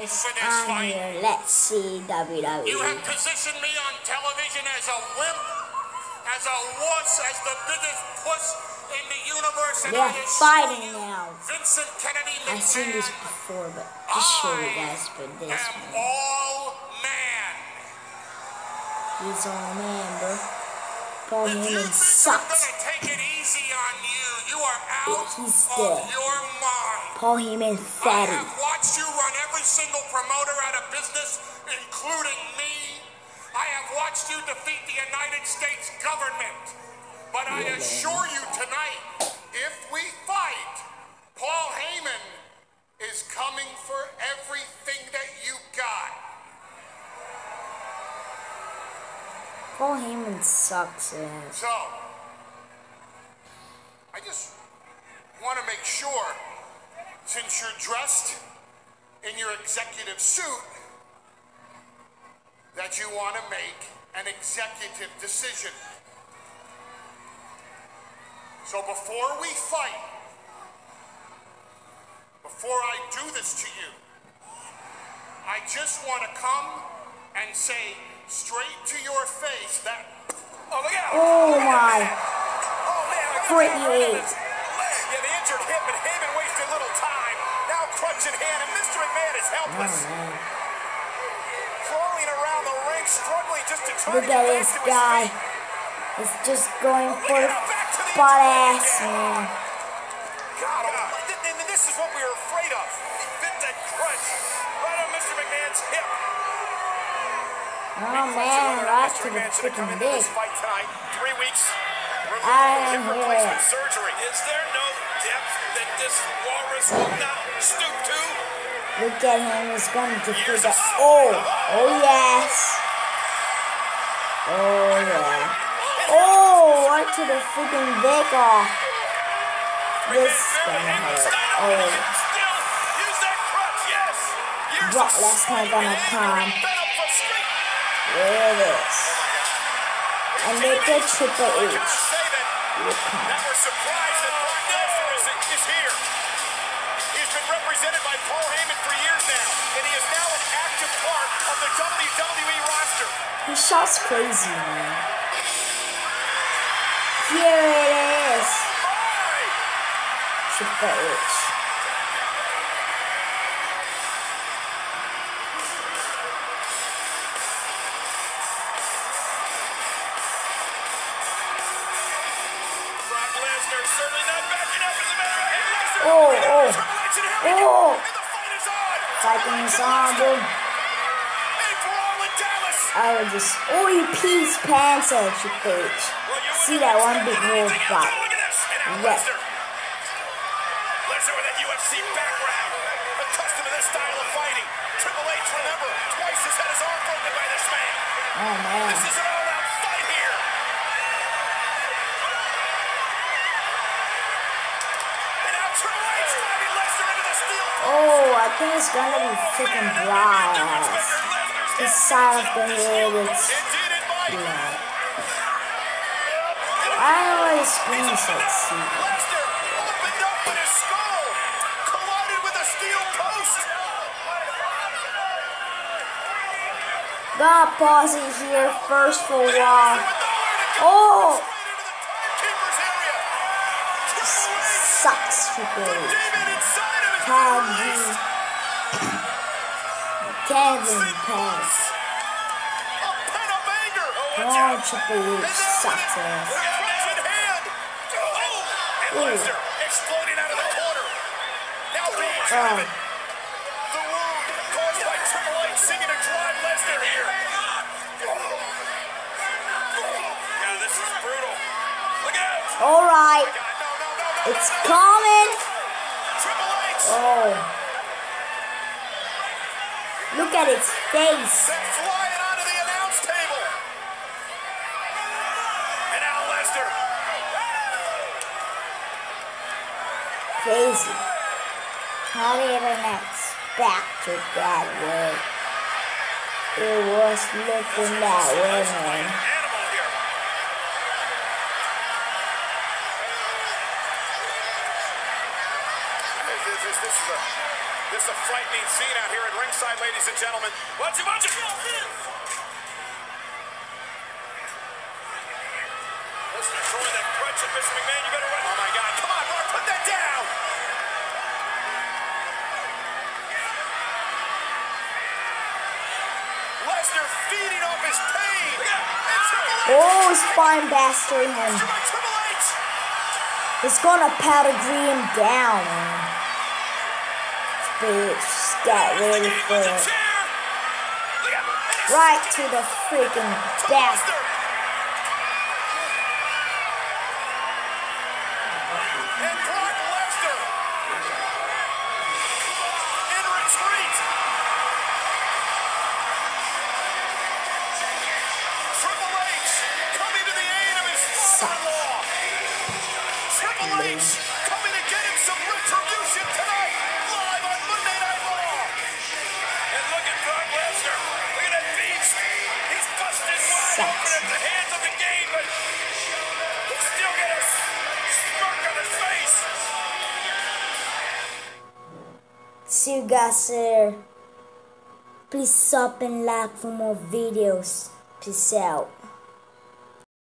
I'm here. Let's see WWE. You have positioned me on television as a wimp, as a wuss, as the biggest puss in the universe. And They're fighting now. Vincent Kennedy I've seen this before, but just show you guys for this one. all man. He's all man, bro. Paul Heyman sucks. You, are out He's of your mind. Paul Heyman fatty. I have watched you run every single promoter out of business, including me. I have watched you defeat the United States government. But I Yeah, man. assure you tonight, if we fight, Paul Heyman is coming for everything that you got. Paul Heyman sucks ass. So, I just want to make sure, since you're dressed in your executive suit, that you want to make an executive decision. So before we fight, before I do this to you, I just want to come and say straight to your face that. Oh, look out! Oh my. Eight. his leg. Yeah, the injured hip, and Heyman wasted little time. Now crutch in hand, and Mr. McMahon is helpless. Crawling around the ring, struggling just to try Look to get back this guy. He's just going for the Back to the butt ass, man. God, almighty. Th- th- this is what we were afraid of. He bit that crutch right on Mr. McMahon's hip. Oh man, right to the freaking dick. Three weeks. Hip replacement surgery. Is there no depth that this walrus will not stoop to? Look at him, he's going to defeat the. Oh, oh yes. Oh yeah. Oh, right to the freaking dick off. This is gonna hurt. Oh, Still use that crutch, yes. Years Brock Lesnar gonna come. and fed up frustration. there it is. And make it Triple H. can say that will come. That we're surprised that Brock Lesnar is, is here. He's been represented by Paul Heyman for years now, and he is now an active part of the WWE roster. He shouts crazy, man. Here it is. Triple H. Oh, oh. Oh. Fighting is on, dude. I would just. Oh, he pees pants at Triple H. See that one big Yeah. Lesnar. Lesnar with that UFC background. Accustomed to this style of fighting. Triple H, remember, twice has had his arm broken by this man. Oh man. This is an all-out Oh, I think it's gonna be freaking Brock. His side of the head is blood. I don't know why the screen is like see. Lesnar opened up with his skull, collided with a steel post. Gotta pause it here first for a while. Oh, ass. Oh, With a crutch in hand. Oh, and Ooh. Lesnar exploding out of the corner. Now being Oh. The wound caused by Triple H seeming to drive Lesnar here. Oh. Oh. Yeah, this is brutal. Look out. Alright, God, no, no, no, no, it's coming. Oh. Look at its face. Sent flying onto the announce table. And now Lesnar. Crazy. How did even expect it that way? It was looking that way, man. Animal here. This, this, this is a this is a frightening scene out here at ringside ladies and gentlemen. Watch it, watch it. Lesnar throwing that crutch at Mr. McMahon. You better run. Oh my God! Come on, Brock, put that down. Lesnar feeding off his pain. And Triple H. Oh, spine bastard him. by Triple H. It's gonna pedigree him down, man. Bitch, get ready for it. chair. Look out. And he's Right to the freaking to See you guys later. Please sub and like for more videos. Peace out.